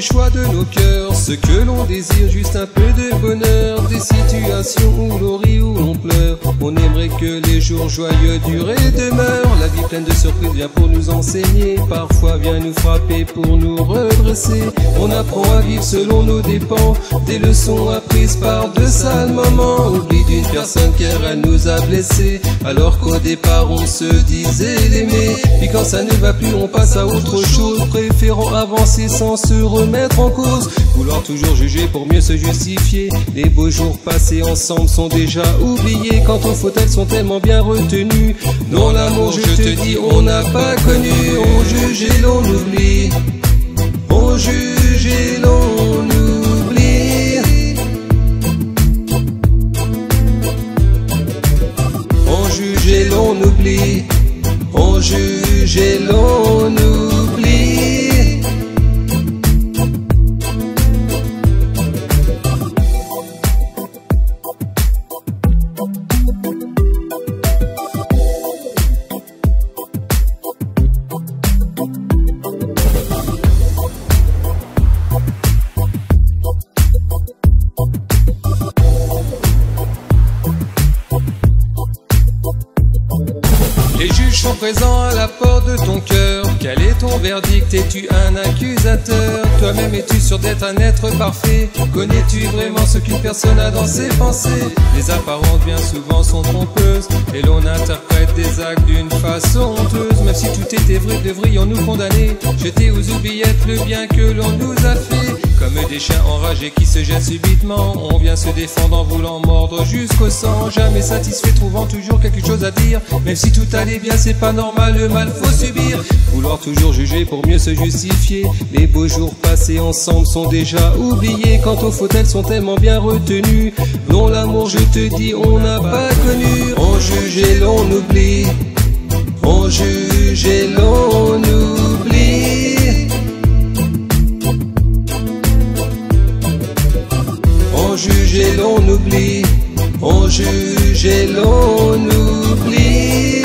choix de nos cœurs. Ce que l'on désire, juste un peu de bonheur. Des situations où l'on rit, où l'on pleure. On aimerait que les jours joyeux durent et demeurent. La vie pleine de surprises vient pour nous enseigner. Parfois vient nous frapper pour nous redresser. On apprend à vivre selon nos dépens. Des leçons apprises par de sales moments. Oublie d'une personne car elle nous a blessés. Alors qu'au départ on se disait d'aimer. Puis quand ça ne va plus, on passe à autre chose. Préférant avancer sans se remettre en cause. Vouloir toujours juger pour mieux se justifier. Les beaux jours passés ensemble sont déjà oubliés. Quant aux fautes, elles sont tellement bien retenues. Dans l'amour, je te dis, on n'a pas connu. On juge et l'on oublie. L'on oublie. On juge et l'on oublie. Sont présents à la porte de ton cœur. Quel est ton verdict? Es-tu un accusateur? Toi-même es-tu sûr d'être un être parfait? Connais-tu vraiment ce qu'une personne a dans ses pensées? Les apparences bien souvent sont trompeuses et l'on interprète des actes d'une façon honteuse. Même si tout était vrai, devrions-nous condamner? Jeter aux oubliettes le bien que l'on nous a fait comme des chiens enragés qui se jettent subitement, on vient se défendre en voulant mordre jusqu'au sang. Jamais satisfait, trouvant toujours quelque chose à dire. Même si tout allait bien, c'est pas normal, le mal faut subir. Vouloir toujours juger pour mieux se justifier. Les beaux jours passés ensemble sont déjà oubliés. Quant aux fautes, elles sont tellement bien retenues. Non, l'amour, je te dis, on n'a pas connu. On juge et l'on oublie. On juge On juge et l'on oublie, on juge et l'on oublie.